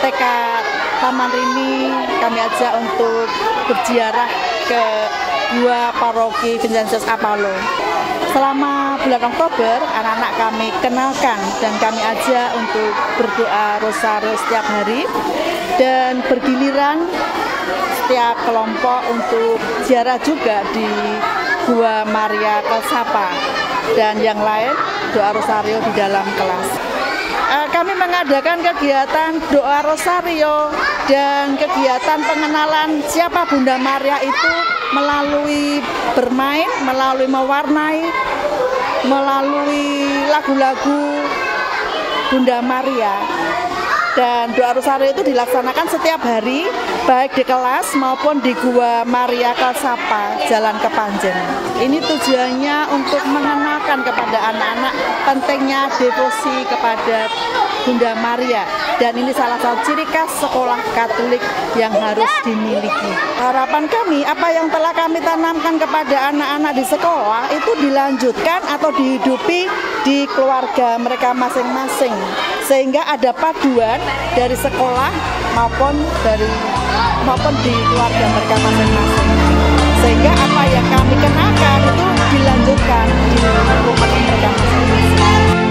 TK Taman Rini kami ajak untuk berziarah ke dua paroki Vincentius Apollo. Selama bulan Oktober, anak-anak kami kenalkan dan kami ajak untuk berdoa rosario setiap hari dan bergiliran setiap kelompok untuk ziarah juga di Gua Maria Kelsapa dan yang lain doa rosario di dalam kelas. Mengadakan kegiatan doa rosario dan kegiatan pengenalan siapa Bunda Maria itu melalui bermain, melalui mewarnai, melalui lagu-lagu Bunda Maria. Dan doa rosario itu dilaksanakan setiap hari, baik di kelas maupun di Gua Maria Kalsapa, Jalan Kepanjen. Ini tujuannya untuk mengenalkan kepada anak-anak pentingnya devosi kepada Bunda Maria dan ini salah satu ciri khas sekolah Katolik yang harus dimiliki. Harapan kami apa yang telah kami tanamkan kepada anak-anak di sekolah itu dilanjutkan atau dihidupi di keluarga mereka masing-masing sehingga ada paduan dari sekolah maupun dari maupun di keluarga mereka masing-masing sehingga apa yang kami kenakan itu dilanjutkan di rumah mereka masing-masing.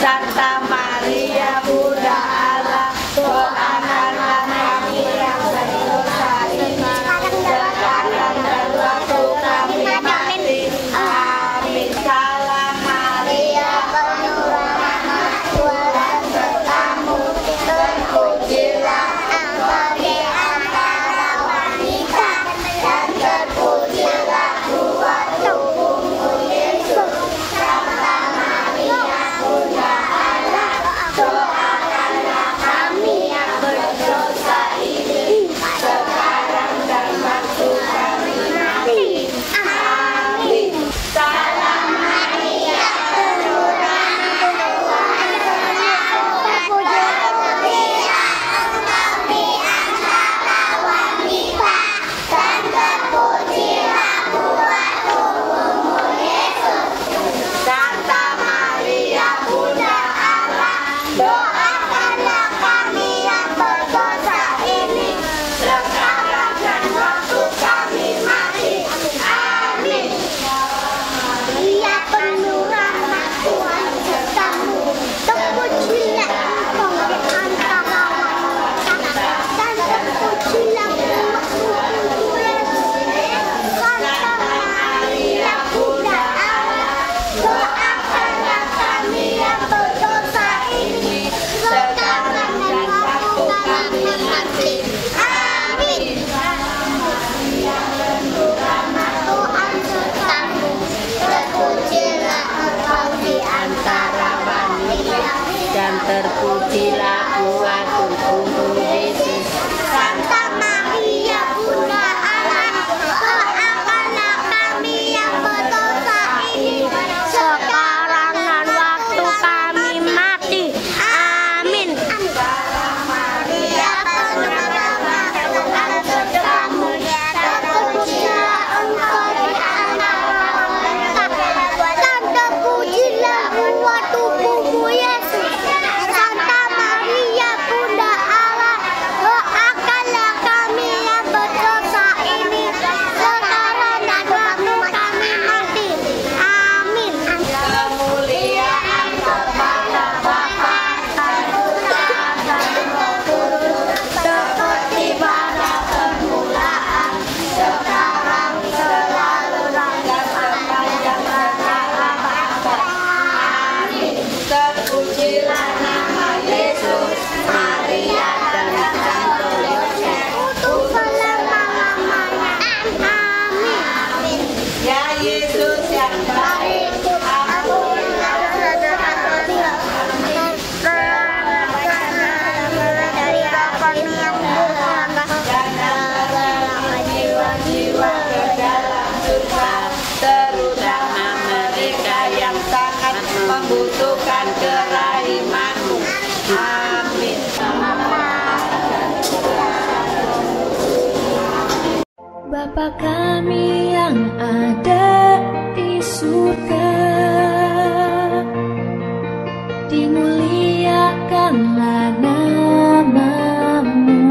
Santa Bapa kami yang ada di surga? Dimuliakanlah namamu.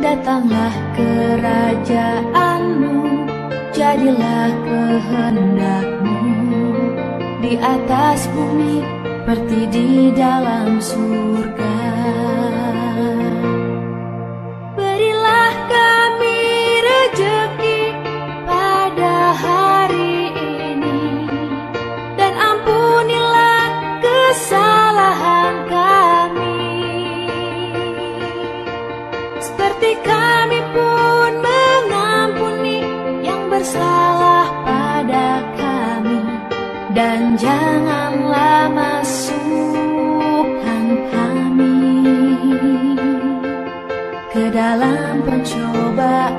Datanglah kerajaanmu Jadilah kehendakmu. Di atas bumi seperti di dalam surga Dan janganlah masukkan kami ke dalam pencobaan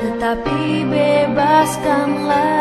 Tetapi bebaskanlah